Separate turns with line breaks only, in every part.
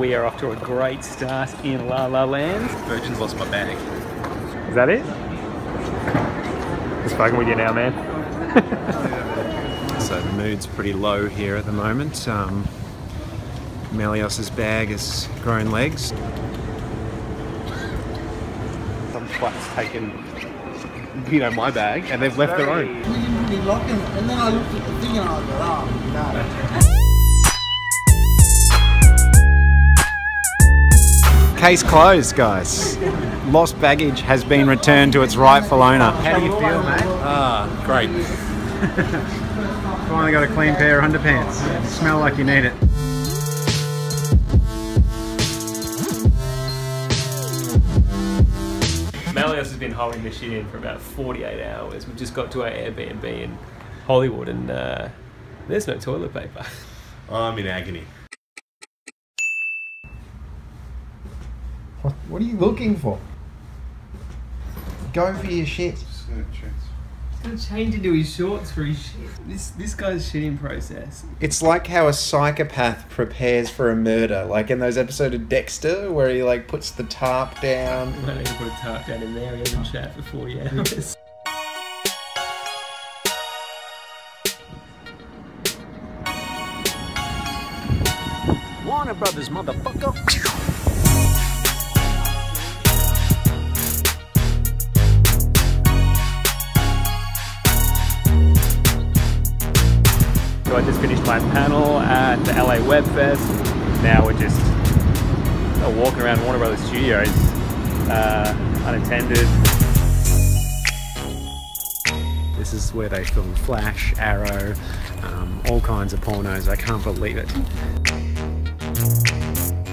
we are off to a great start in La La Land.
Virgin's lost my bag.
Is that it? Just fucking with you now, man.
So the mood's pretty low here at the moment. Um, Mellios's bag has grown legs.
Some twats taken, you know, my bag and they've left their own.
We didn't really lock it. And then I looked at the thing and I was like, oh, no.
Case closed, guys. Lost baggage has been returned to its rightful owner. How do you feel, mate? Ah, great. Finally got a clean pair of underpants. Smell like you need it.
Mellios has been holding this shit in for about 48 hours. We've just got to our Airbnb in Hollywood and uh, there's no toilet paper.
I'm in agony.
What, what are you looking for? Go for your shit.
He's gonna change into his shorts for his shit. This this guy's shitting process.
It's like how a psychopath prepares for a murder, like in those episodes of Dexter, where he like puts the tarp down.
I need to put a tarp down in there. He hasn't chat for 40 hours.
Warner Brothers, motherfucker.
So I just finished my panel at the LA Web Fest. Now we're just uh, walking around Warner Brothers Studios, uh, unattended.
This is where they film Flash, Arrow, um, all kinds of pornos. I can't believe it.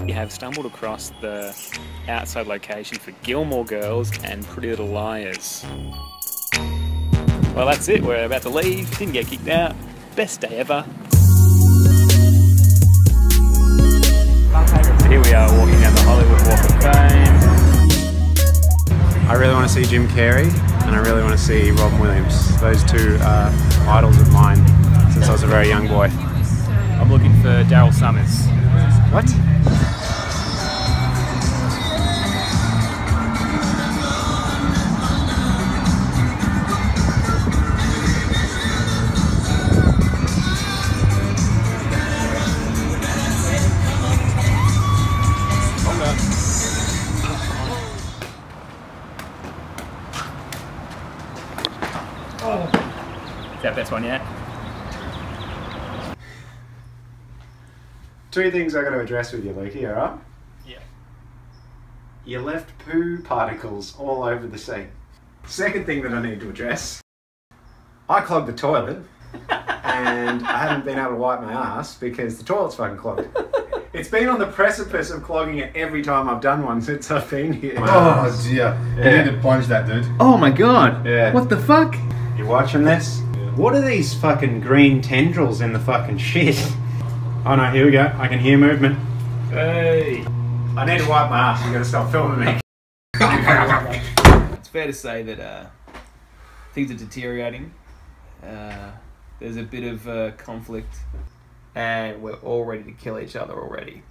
We have stumbled across the outside location for Gilmore Girls and Pretty Little Liars. Well, that's it. We're about to leave. Didn't get kicked out. Best day ever. So here we are walking down the Hollywood Walk of Fame.
I really want to see Jim Carrey and I really want to see Robin Williams. Those two are idols of mine since I was a very young boy.
I'm looking for Daryl Somers.
What?
That best one yet?
Two things I got to address with you, Lukey, alright?
Yeah.
You left poo particles all over the seat. Second thing that I need to address I clogged the toilet and I haven't been able to wipe my ass because the toilet's fucking clogged. It's been on the precipice of clogging it every time I've done one since I've been here.
Oh dear.
Yeah.
You need to plunge that, dude.
Oh my god!
Yeah.
What the fuck? You watching this? What are these fucking green tendrils in the fucking shit? Oh no, here we go. I can hear movement.
Hey!
I need to wipe my ass. You gotta stop filming me.
It's fair to say that uh, things are deteriorating. Uh, there's a bit of uh, conflict, and we're all ready to kill each other already.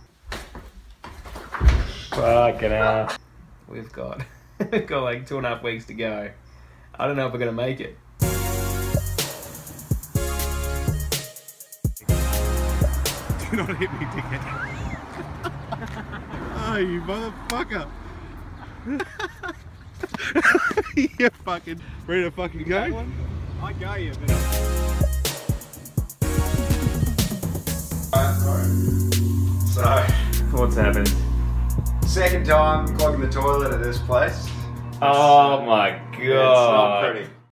Fucking hell. We've got, we've got like two and a half weeks to go. I don't know if we're gonna make it.
Do not hit me, dickhead. oh, you motherfucker. you fucking ready to fucking go?
I go you, So,
What's happened?
second time clogging the toilet at this place.
Oh my god.
It's not pretty.